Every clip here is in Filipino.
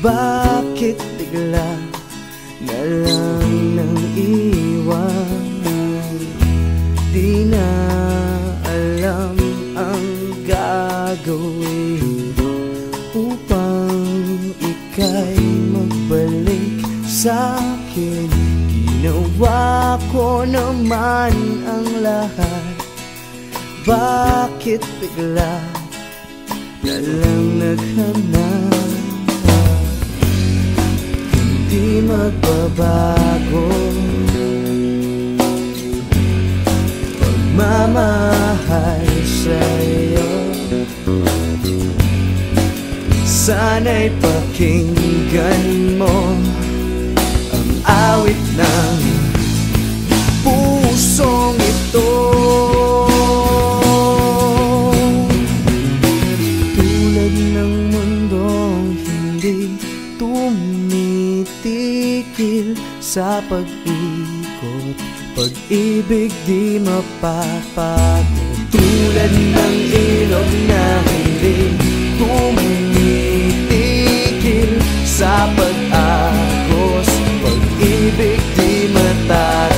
Bakit bigla na lang nang iwan Di na alam ang gagawin Upang ika'y magbalik sa akin. Ginawa ko naman ang lahat. Bakit bigla na lang naghanap? di magbabago. Pagmamahal sa'yo. Sana'y pakinggan mo Ang awit ng pusong ito. sa pag-ikot. Pag-ibig di mapapagod. Tulad ng ilog na hiling Kumitigil sa pag-agos. Pag-ibig di matagos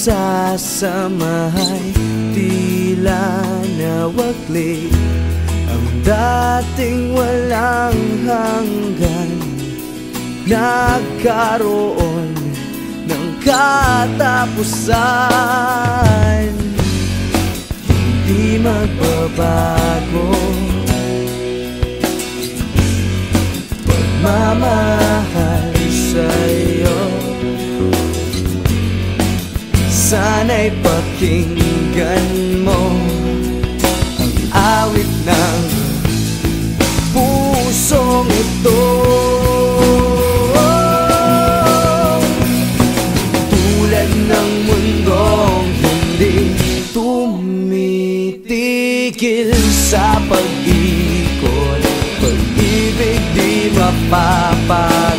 nagsasamahay Tila nawakli Ang dating walang hanggan. Nagkaroon ng katapusan. Hindi magbabago. Pagmamahal sa'yo. Sana'y pakinggan mo. Ang awit ng pusong ito. Tulad ng mundong hindi tumitigil sa pag-ikot Pag-ibig di mapapagod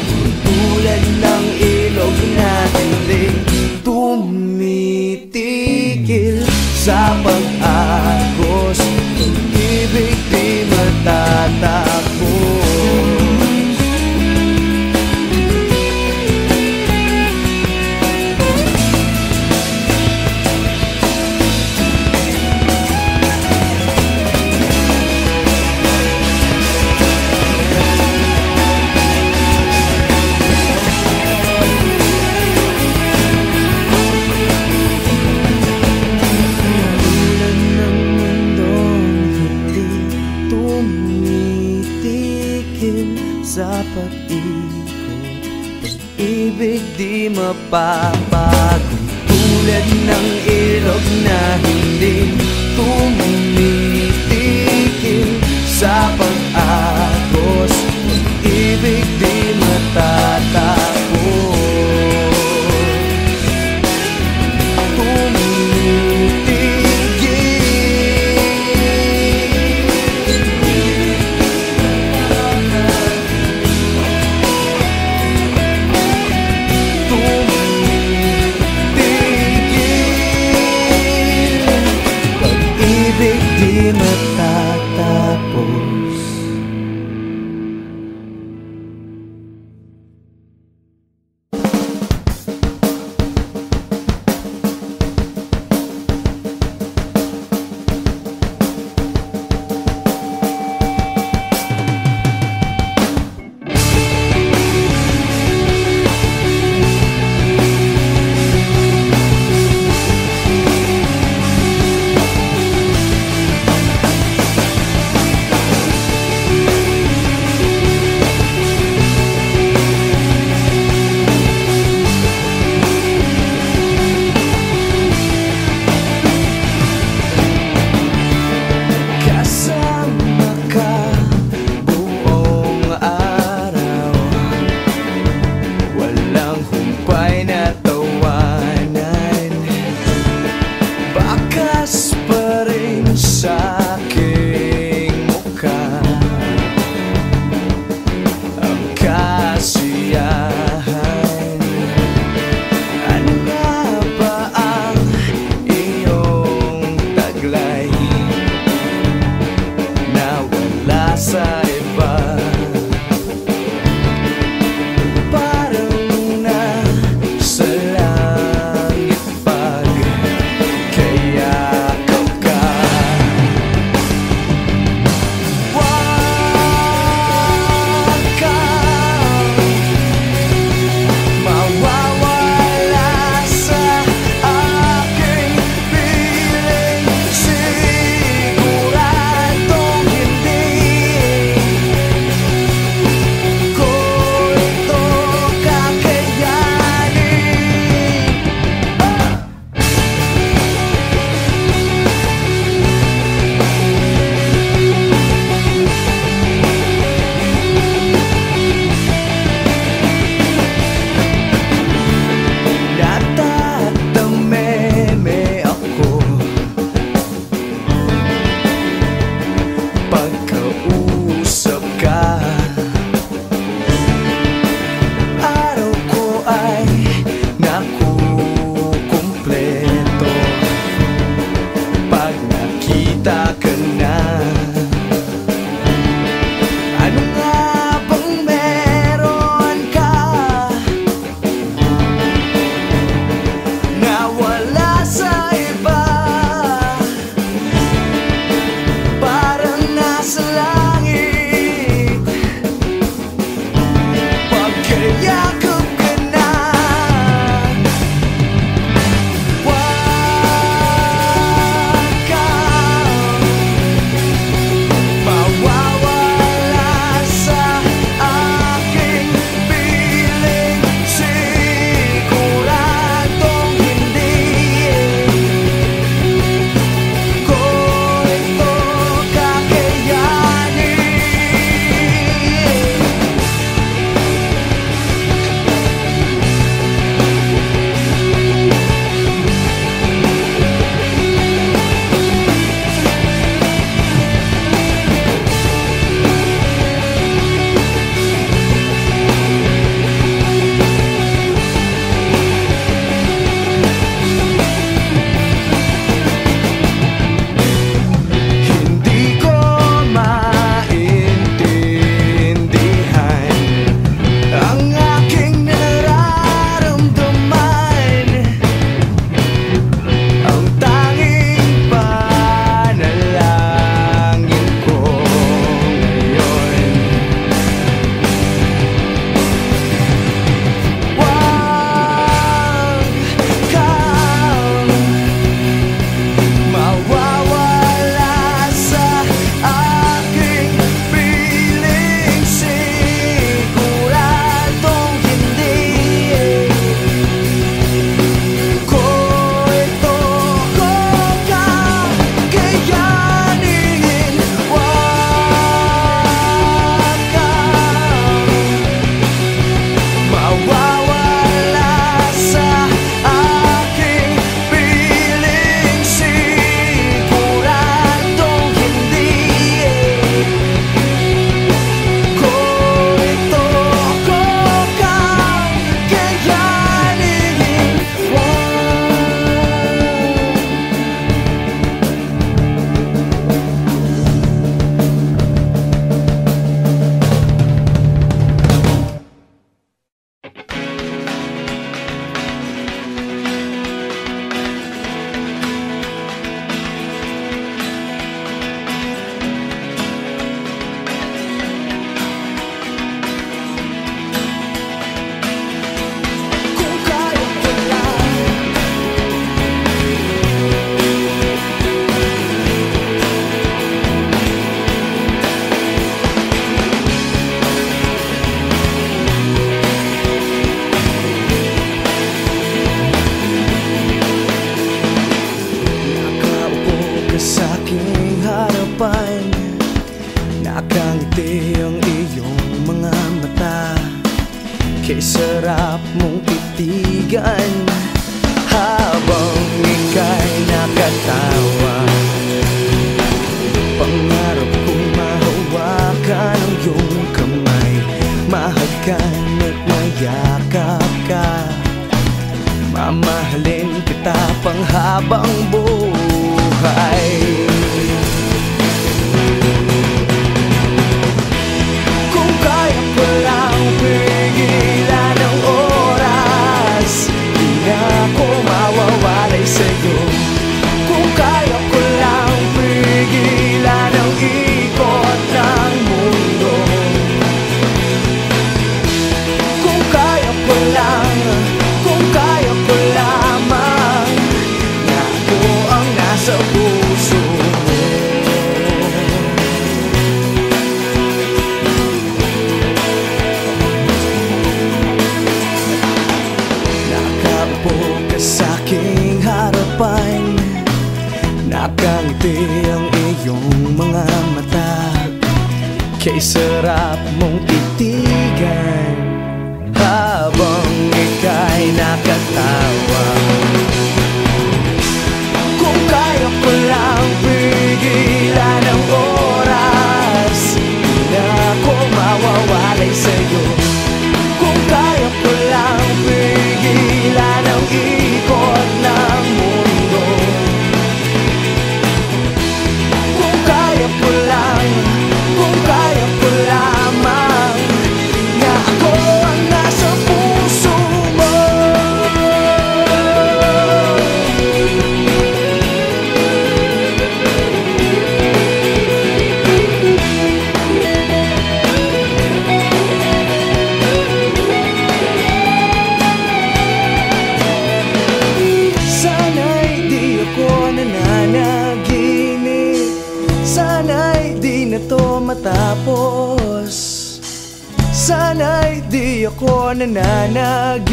ako nananaginip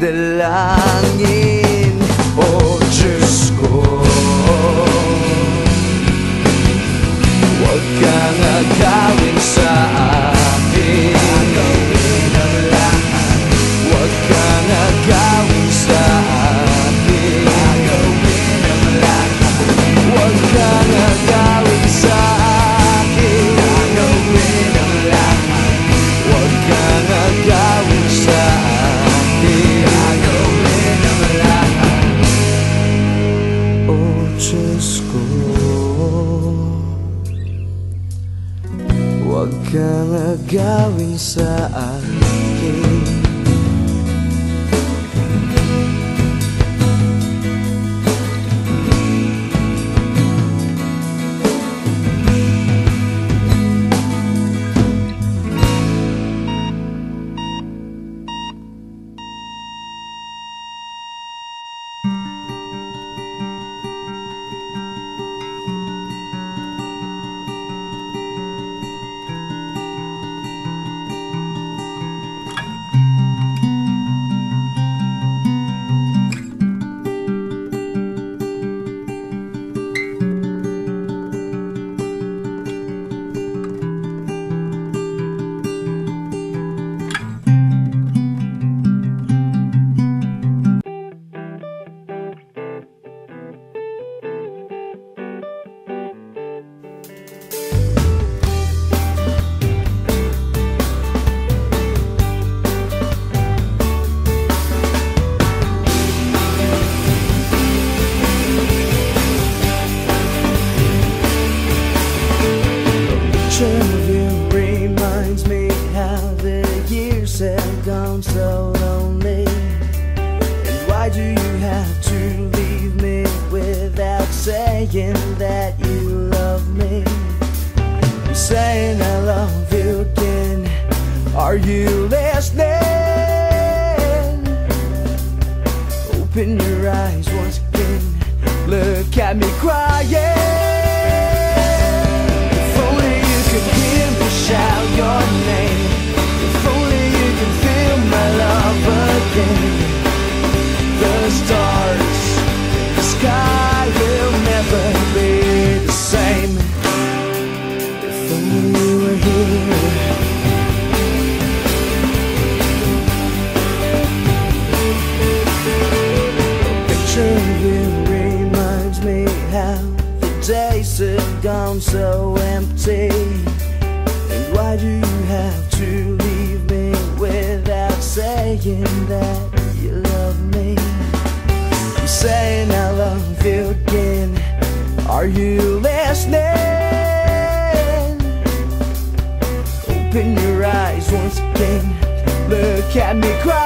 del año. saying that you love me. I'm saying I love you again. Are you listening? Open your eyes once again. Look at me cry.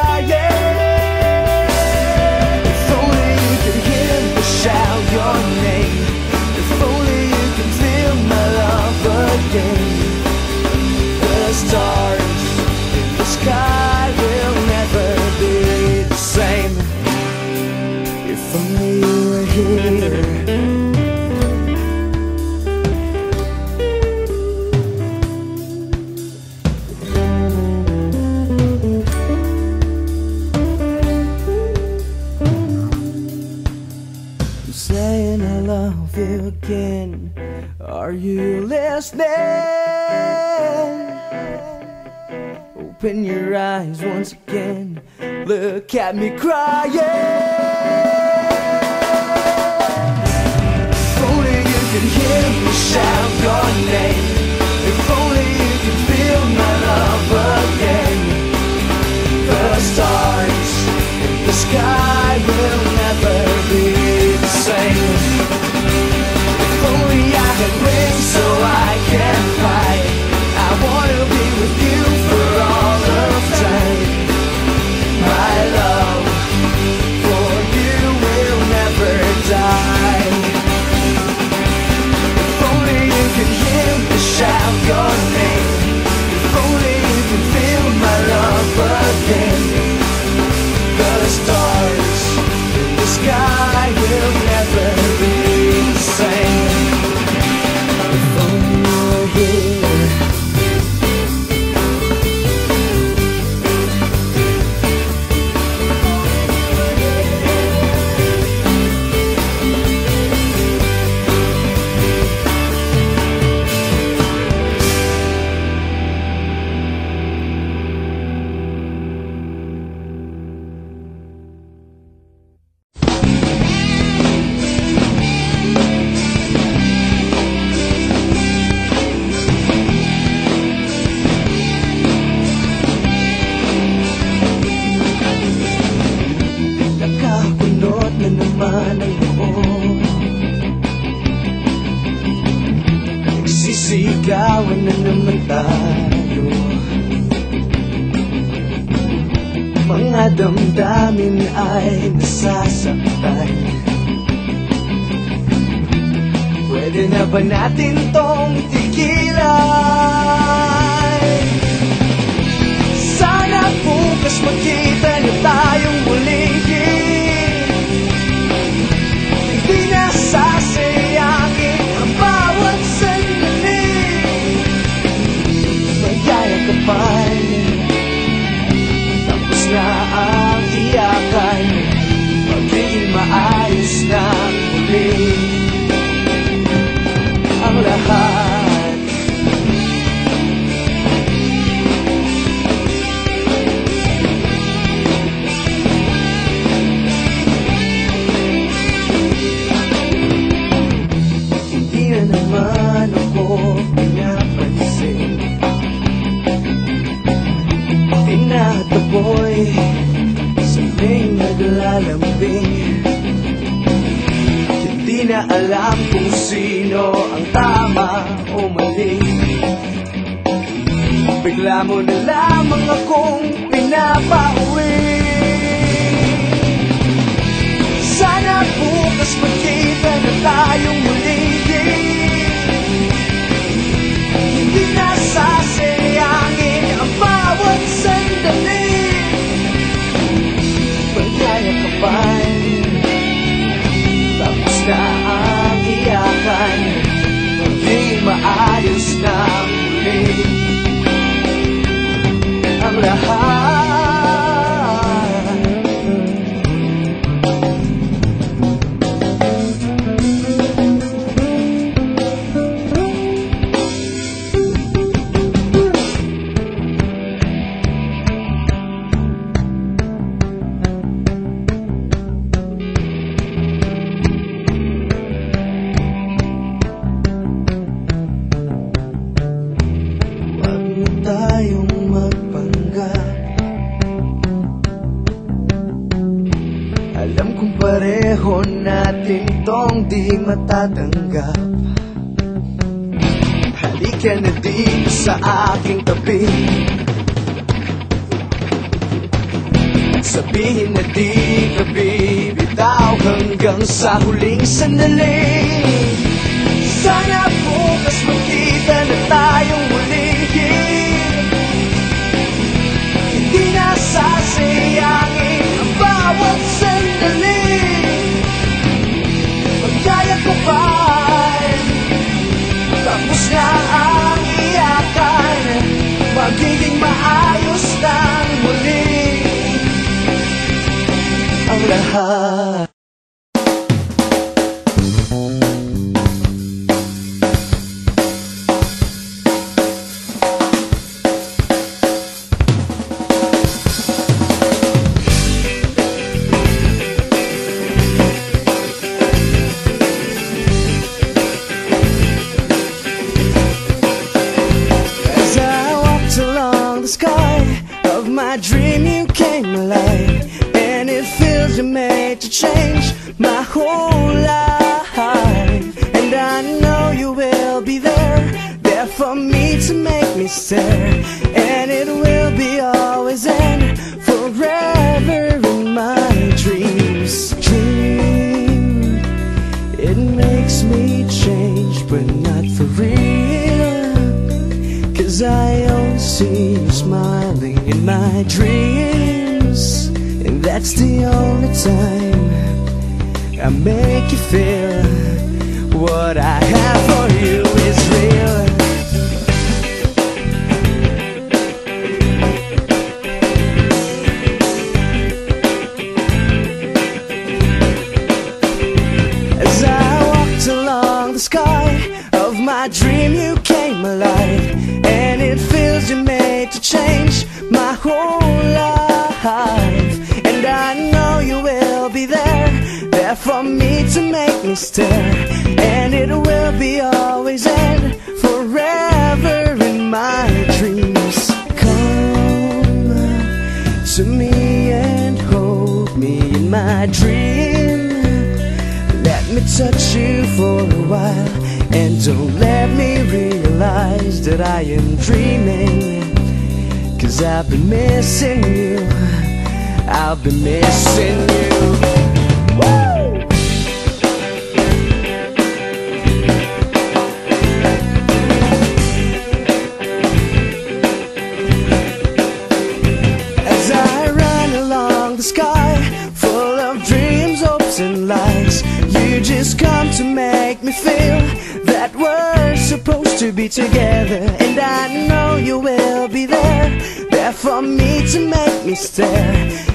your eyes once again. Look at me crying. If only you could hear me shout your name. If only you could feel my love again. The stars in the sky. Kung pareho natin tong di matatanggap. Halika na dito sa aking tabi. Sabihin na di ka bibitaw hanggang sa huling sandali. Sana bukas magkita na tayong muli Hindi na nasasayang Tapos na ang iyakan Magiging maayos na muli. Ang see you smiling in my dreams. And that's the only time I make you feel What I have for you is real. And it will be always and forever in my dreams. Come to me and hold me in my dream. Let me touch you for a while And don't let me realize that I am dreaming. Cause I've been missing you. I've been missing you. together And I know you will be there There for me to make me stare.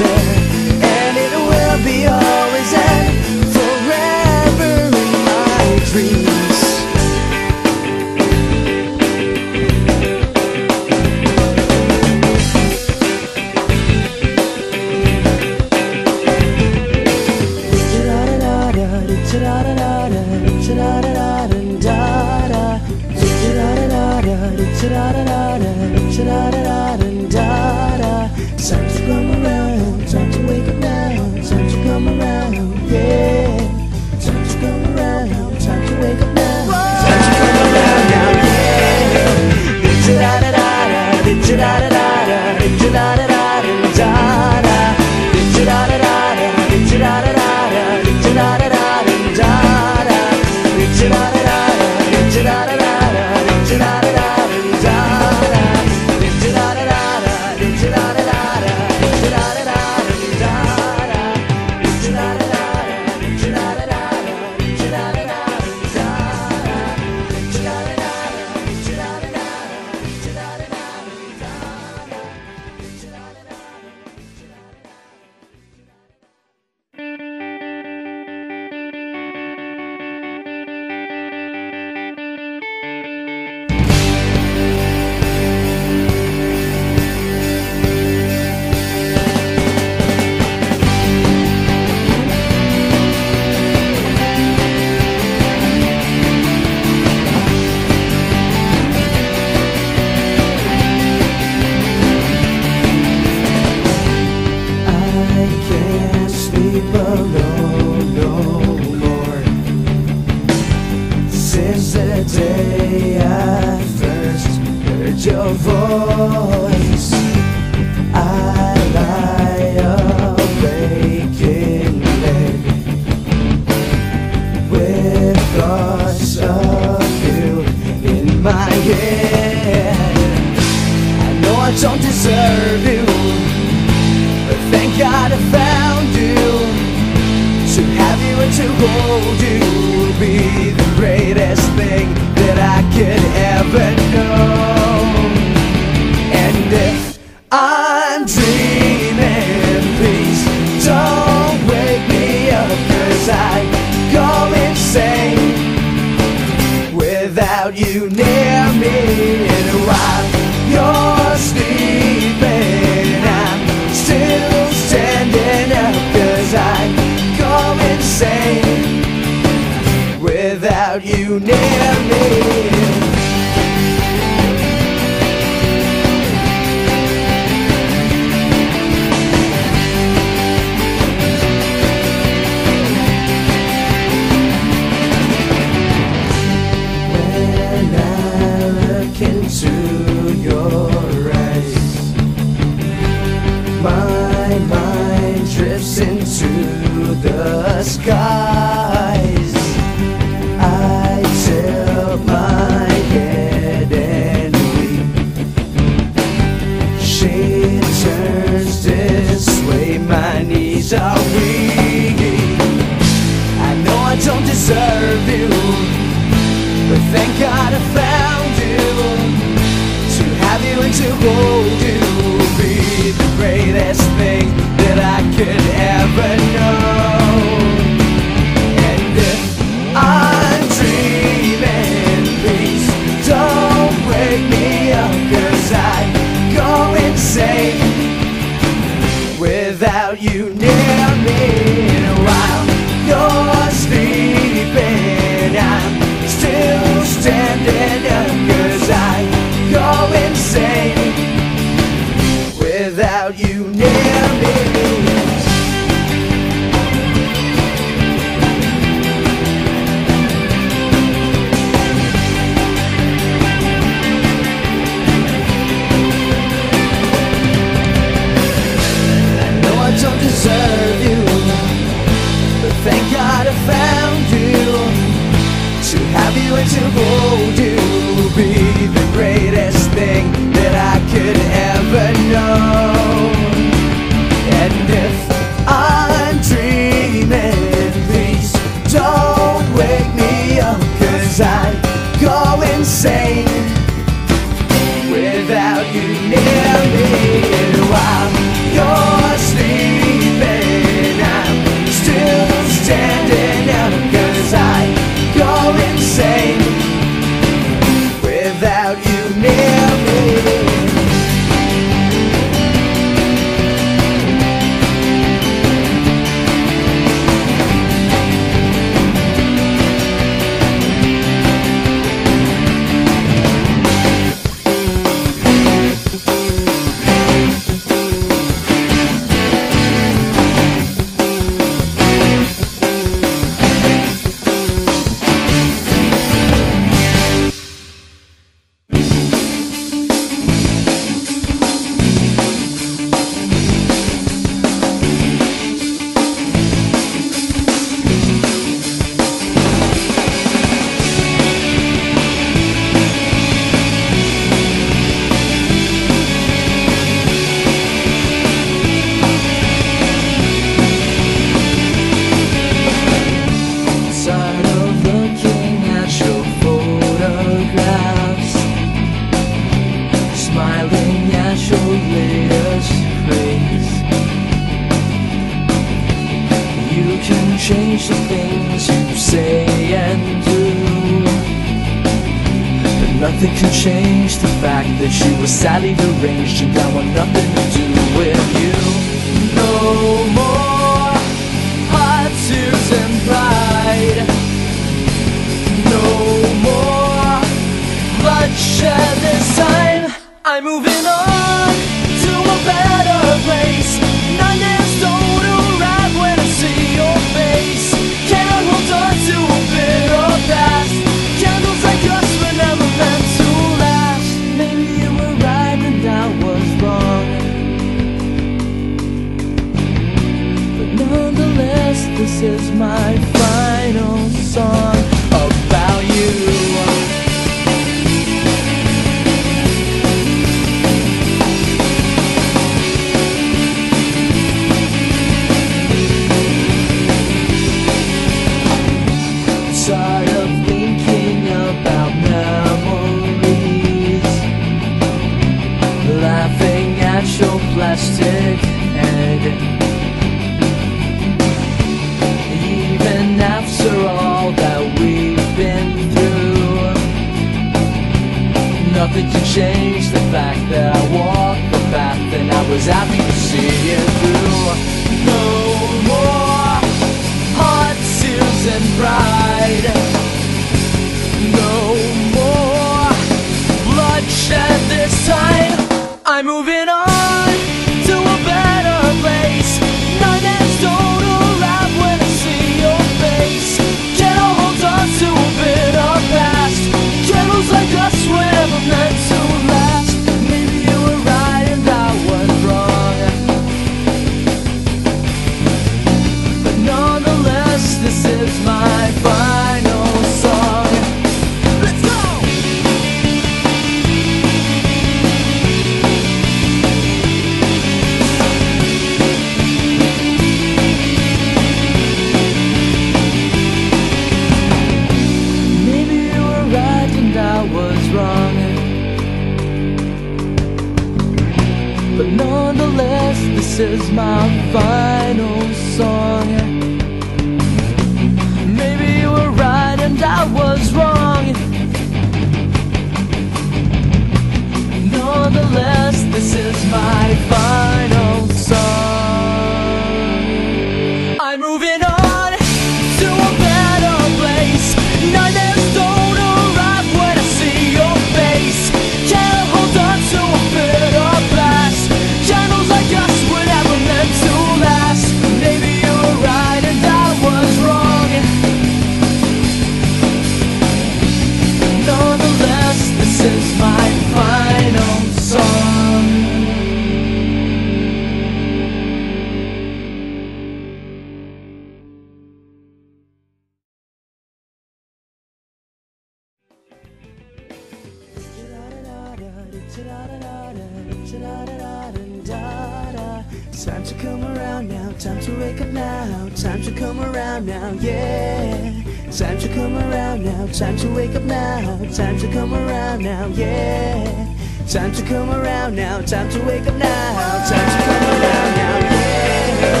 wake up now. Time to come around now, yeah. Time to come around now. Time to wake up now. Time to come around now, yeah.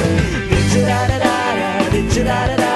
Da da da da da da da da.